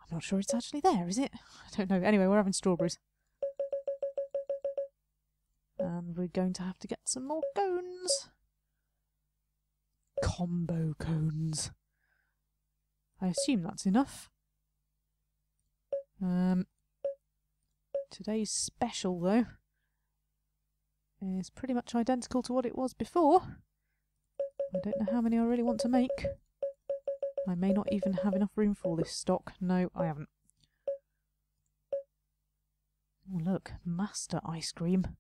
I'm not sure it's actually there, is it? I don't know. Anyway, we're having strawberries. We're going to have to get some more cones. Combo cones. I assume that's enough. Um, today's special, though, is pretty much identical to what it was before. I don't know how many I really want to make. I may not even have enough room for all this stock. No, I haven't. Oh, look, Master ice cream.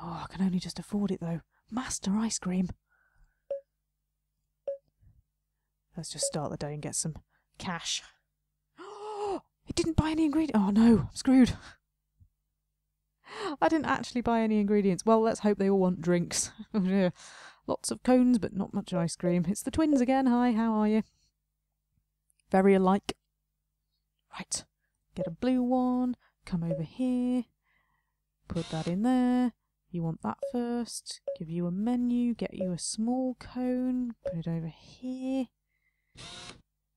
Oh, I can only just afford it, though. Master ice cream. Let's just start the day and get some cash. Oh, It didn't buy any ingredients. Oh no, I'm screwed. I didn't actually buy any ingredients. Well, let's hope they all want drinks. Lots of cones, but not much ice cream. It's the twins again. Hi, how are you? Very alike. Right, get a blue one. Come over here. Put that in there. You want that first. Give you a menu. Get you a small cone. Put it over here.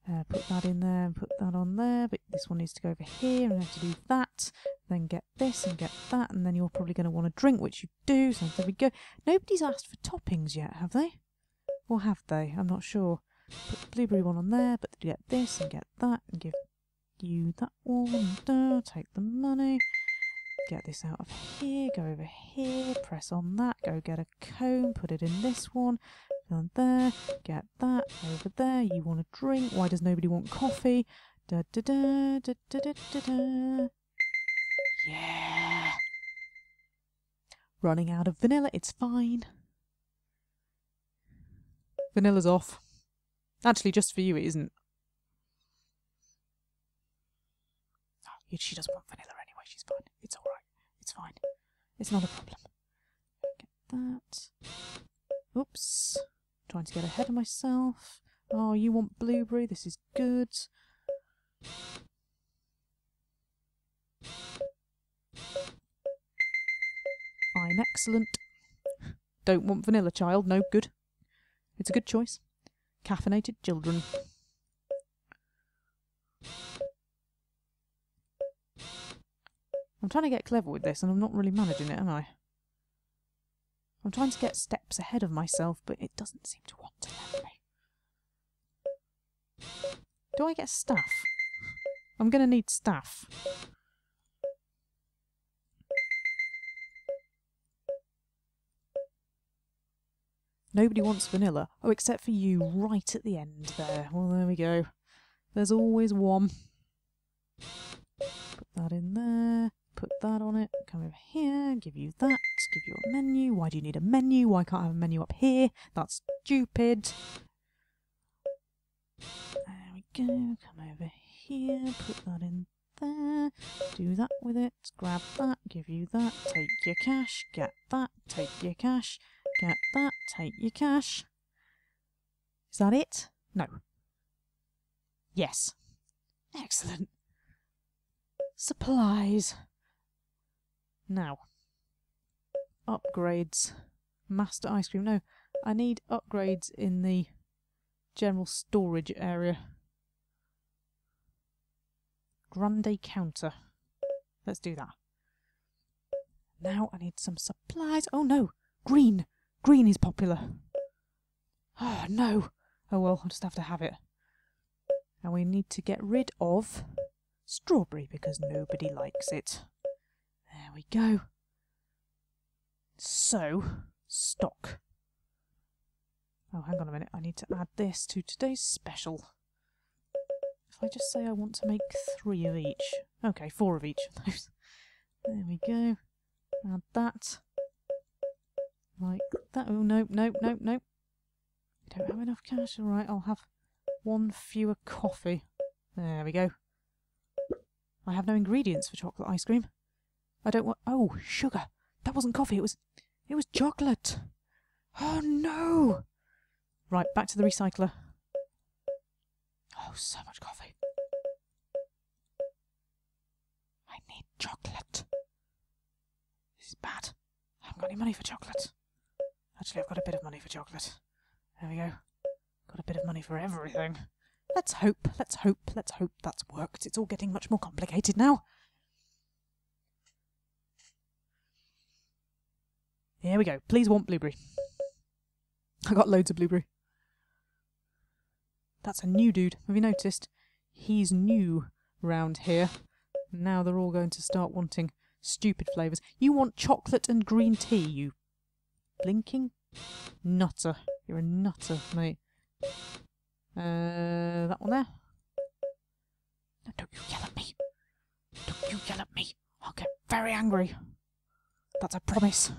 Uh, put that in there and put that on there, but this one needs to go over here and have to do that. Then get this and get that, and then you're probably going to want a drink, which you do, so there we go. Nobody's asked for toppings yet, have they? Or have they? I'm not sure. Put the blueberry one on there, but get this and get that, and give you that one. Take the money. Get this out of here, go over here, press on that, go get a cone, put it in this one, down there, get that over there. You want a drink? Why does nobody want coffee? Da da da da da da da da. Yeah. Running out of vanilla, it's fine. Vanilla's off. Actually, just for you, it isn't. Oh, she doesn't want vanilla anyway, she's fine. It's alright. It's fine. It's not a problem. Get that. Oops. Trying to get ahead of myself. Oh, you want blueberry? This is good. I'm excellent. Don't want vanilla, child. No good. It's a good choice. Caffeinated children. I'm trying to get clever with this and I'm not really managing it, am I? I'm trying to get steps ahead of myself, but it doesn't seem to want to let me. Do I get staff? I'm going to need staff. Nobody wants vanilla. Oh, except for you right at the end there. Well, there we go. There's always one. Put that in there. Put that on it. Come over here. Give you that. Give you a menu. Why do you need a menu? Why can't I have a menu up here? That's stupid. There we go. Come over here. Put that in there. Do that with it. Grab that. Give you that. Take your cash. Get that. Take your cash. Get that. Take your cash. Is that it? No. Yes. Excellent. Supplies. Now. Upgrades. Master ice cream. No, I need upgrades in the general storage area. Grande counter. Let's do that. Now I need some supplies. Oh no! Green! Green is popular. Oh no! Oh well, I'll just have to have it. And we need to get rid of strawberry because nobody likes it. We go. So, stock. Oh, hang on a minute. I need to add this to today's special. If I just say I want to make three of each. Okay, four of each of those. There we go. Add that. Like that. Oh, no, no, no, no. I don't have enough cash. Alright, I'll have one fewer coffee. There we go. I have no ingredients for chocolate ice cream. I don't want... Oh, sugar. That wasn't coffee. It was... It was chocolate. Oh, no. Right, back to the recycler. Oh, so much coffee. I need chocolate. This is bad. I haven't got any money for chocolate. Actually, I've got a bit of money for chocolate. There we go. Got a bit of money for everything. Let's hope, let's hope, let's hope that's worked. It's all getting much more complicated now. Here we go. Please want blueberry. I got loads of blueberry. That's a new dude. Have you noticed? He's new round here. Now they're all going to start wanting stupid flavours. You want chocolate and green tea, you blinking nutter. You're a nutter, mate. Uh, that one there. No, don't you yell at me. Don't you yell at me. I'll get very angry. That's a promise.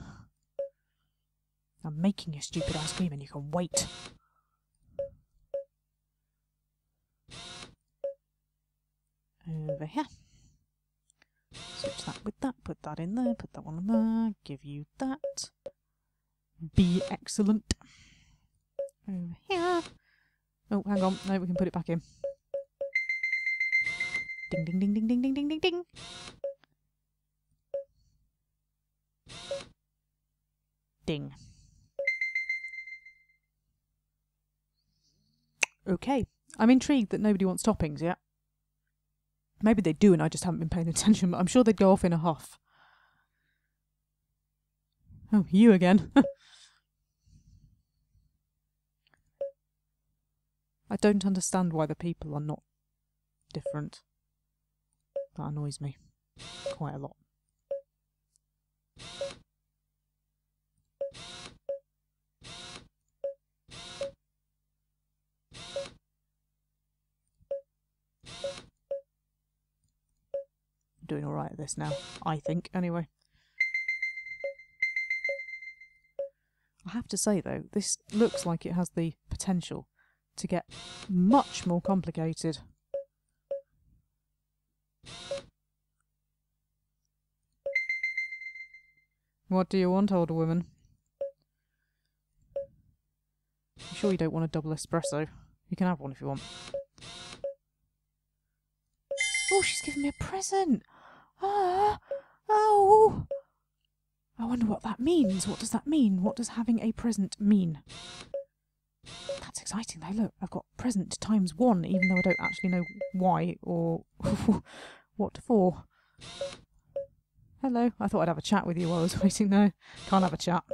I'm making you stupid ice cream and you can wait. Over here. Switch that with that, put that in there, put that one in there, give you that. Be excellent. Over here. Oh, hang on. No, we can put it back in. Ding, ding, ding, ding, ding, ding, ding, ding, ding. Ding. Okay. I'm intrigued that nobody wants toppings yet. Maybe they do and I just haven't been paying attention, but I'm sure they'd go off in a huff. Oh, you again. I don't understand why the people are not different. That annoys me quite a lot. Doing alright at this now, I think, anyway. I have to say though, this looks like it has the potential to get much more complicated. What do you want, older woman? sure you don't want a double espresso? You can have one if you want. Oh, she's giving me a present. Ah, oh. I wonder what that means. What does that mean? What does having a present mean? That's exciting though. Look, I've got present times one, even though I don't actually know why or what for. Hello. I thought I'd have a chat with you while I was waiting. No, can't have a chat.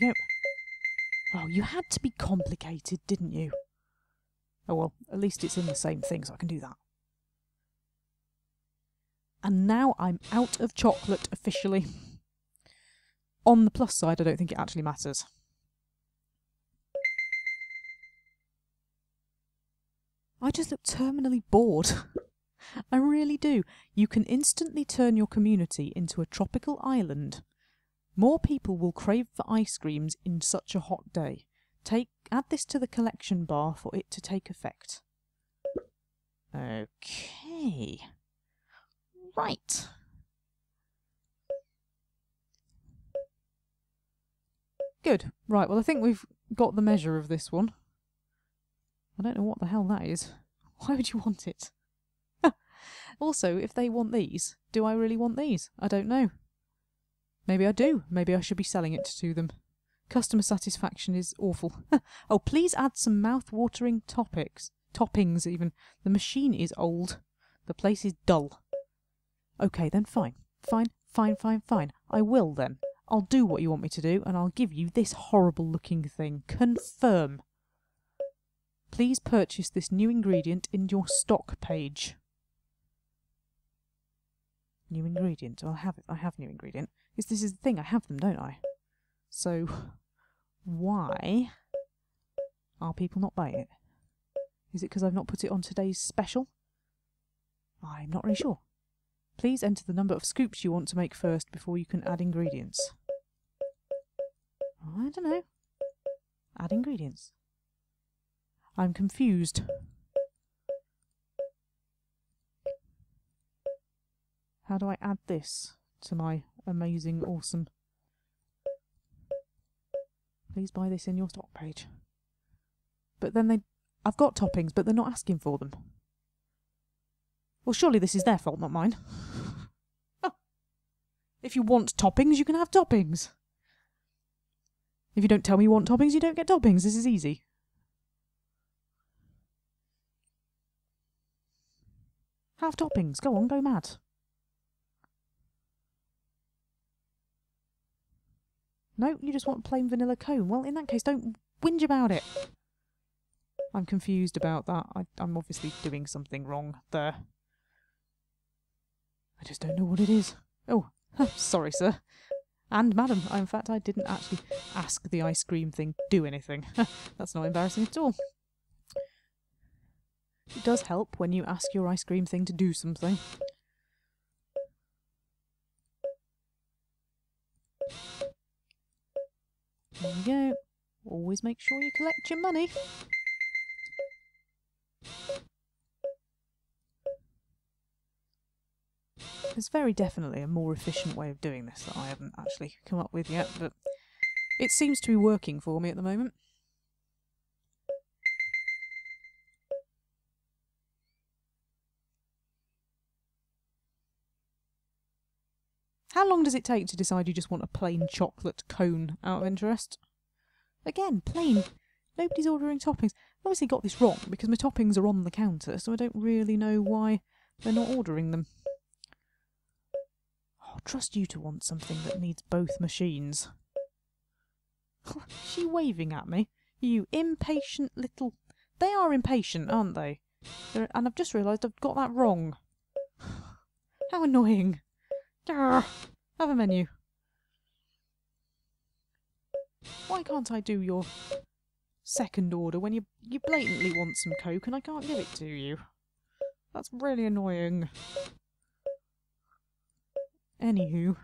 We go. Oh, you had to be complicated, didn't you? Oh well, at least it's in the same thing, so I can do that. And now I'm out of chocolate officially. On the plus side, I don't think it actually matters. I just look terminally bored. I really do. You can instantly turn your community into a tropical island. More people will crave for ice creams in such a hot day. Take add this to the collection bar for it to take effect. Okay. Right. Good. Right, well I think we've got the measure of this one. I don't know what the hell that is. Why would you want it? also, if they want these, do I really want these? I don't know. Maybe I do. Maybe I should be selling it to them. Customer satisfaction is awful. oh, please add some mouth-watering topics. Toppings, even. The machine is old. The place is dull. Okay, then fine. Fine, fine, fine, fine. I will then. I'll do what you want me to do, and I'll give you this horrible-looking thing. Confirm. Please purchase this new ingredient in your stock page. New ingredient. I have it. I have new ingredient. Is this is the thing? I have them, don't I? So why are people not buying it? Is it because I've not put it on today's special? I'm not really sure. Please enter the number of scoops you want to make first before you can add ingredients. I don't know. Add ingredients. I'm confused. How do I add this to my amazing, awesome... Please buy this in your stock page. But then they... I've got toppings, but they're not asking for them. Well, surely this is their fault, not mine. Oh. If you want toppings, you can have toppings. If you don't tell me you want toppings, you don't get toppings. This is easy. Have toppings. Go on, go mad. No, you just want plain vanilla cone. Well, in that case, don't whinge about it. I'm confused about that. I, I'm obviously doing something wrong there. I just don't know what it is. Oh, sorry, sir. And madam, in fact, I didn't actually ask the ice cream thing do anything. That's not embarrassing at all. It does help when you ask your ice cream thing to do something. There you go. Always make sure you collect your money. There's very definitely a more efficient way of doing this that I haven't actually come up with yet, but it seems to be working for me at the moment. How long does it take to decide you just want a plain chocolate cone out of interest? Again, plain. Nobody's ordering toppings. I've obviously got this wrong because my toppings are on the counter, so I don't really know why they're not ordering them. Oh, trust you to want something that needs both machines. She waving at me? You impatient little... They are impatient, aren't they? They're... And I've just realised I've got that wrong. How annoying. Arrgh. Have a menu. Why can't I do your second order when you you blatantly want some coke and I can't give it to you? That's really annoying. Anywho.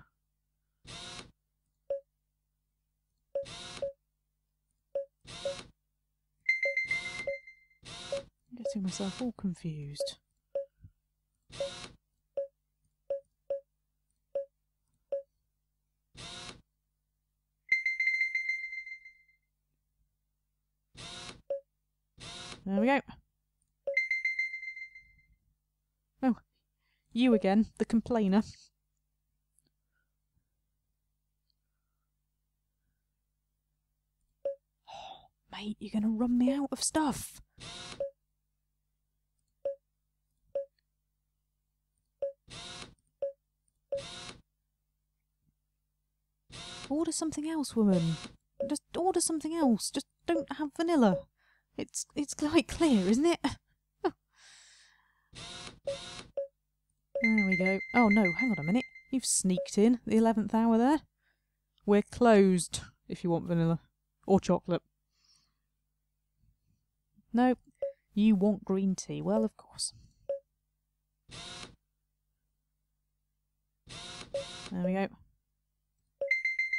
Getting myself all confused. There we go. Oh, you again, the complainer. Mate, you're going to run me out of stuff. Order something else, woman. Just order something else. Just don't have vanilla. It's it's quite clear, isn't it? there we go. Oh no, hang on a minute. You've sneaked in the eleventh hour there. We're closed if you want vanilla. Or chocolate. No, You want green tea. Well, of course. There we go.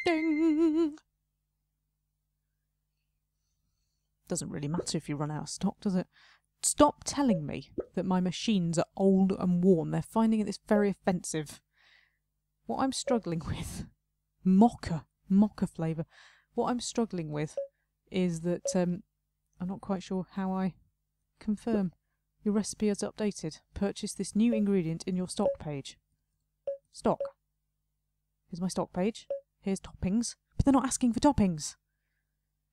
Ding! Doesn't really matter if you run out of stock, does it? Stop telling me that my machines are old and worn. They're finding this very offensive. What I'm struggling with, mocha, mocha flavour. What I'm struggling with is that um, I'm not quite sure how I confirm your recipe is updated. Purchase this new ingredient in your stock page. Stock. Here's my stock page. Here's toppings. But they're not asking for toppings.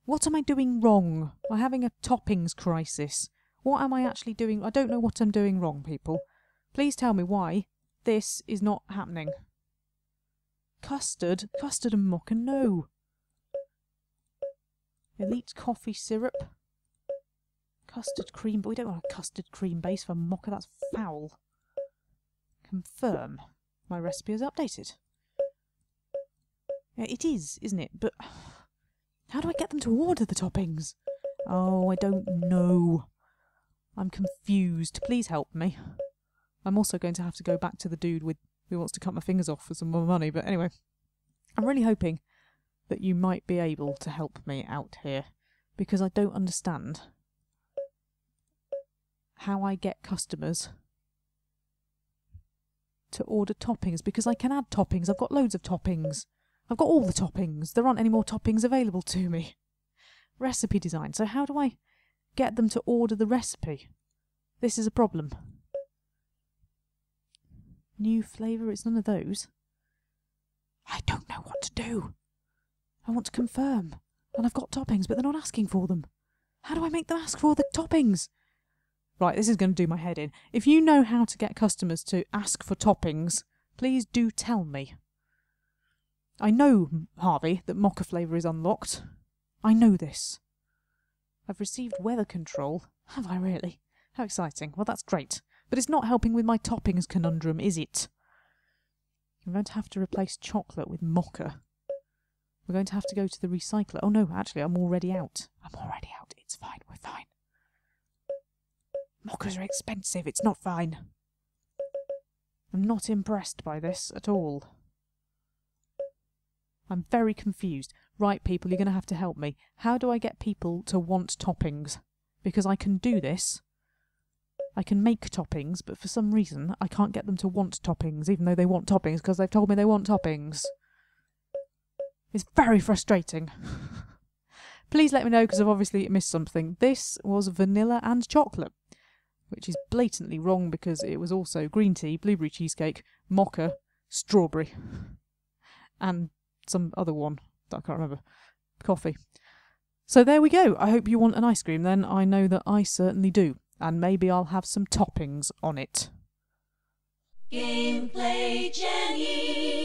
What am I doing wrong? I'm having a toppings crisis. What am I actually doing? I don't know what I'm doing wrong, people. Please tell me why this is not happening. Custard? Custard and mocha? No. Elite coffee syrup. Custard cream, but we don't want a custard cream base for mocha. That's foul. Confirm. My recipe is updated. Yeah, it is, isn't it? But how do I get them to order the toppings? Oh, I don't know. I'm confused. Please help me. I'm also going to have to go back to the dude with who wants to cut my fingers off for some more money. But anyway, I'm really hoping that you might be able to help me out here because I don't understand how I get customers to order toppings because I can add toppings. I've got loads of toppings. I've got all the toppings. There aren't any more toppings available to me. Recipe design. So how do I get them to order the recipe? This is a problem. New flavour, it's none of those. I don't know what to do. I want to confirm. And I've got toppings, but they're not asking for them. How do I make them ask for the toppings? Right, this is going to do my head in. If you know how to get customers to ask for toppings, please do tell me. I know, Harvey, that mocha flavour is unlocked. I know this. I've received weather control. Have I really? How exciting. Well, that's great. But it's not helping with my toppings conundrum, is it? I'm going to have to replace chocolate with mocha. We're going to have to go to the recycler. Oh no, actually, I'm already out. I'm already out. It's fine. We're fine. Mochas are expensive. It's not fine. I'm not impressed by this at all. I'm very confused. Right, people, you're going to have to help me. How do I get people to want toppings? Because I can do this. I can make toppings, but for some reason I can't get them to want toppings, even though they want toppings, because they've told me they want toppings. It's very frustrating. Please let me know, because I've obviously missed something. This was vanilla and chocolate, which is blatantly wrong because it was also green tea, blueberry cheesecake, mocha, strawberry, and some other one that I can't remember. Coffee. So there we go. I hope you want an ice cream then. I know that I certainly do. And maybe I'll have some toppings on it. Gameplay Jenny.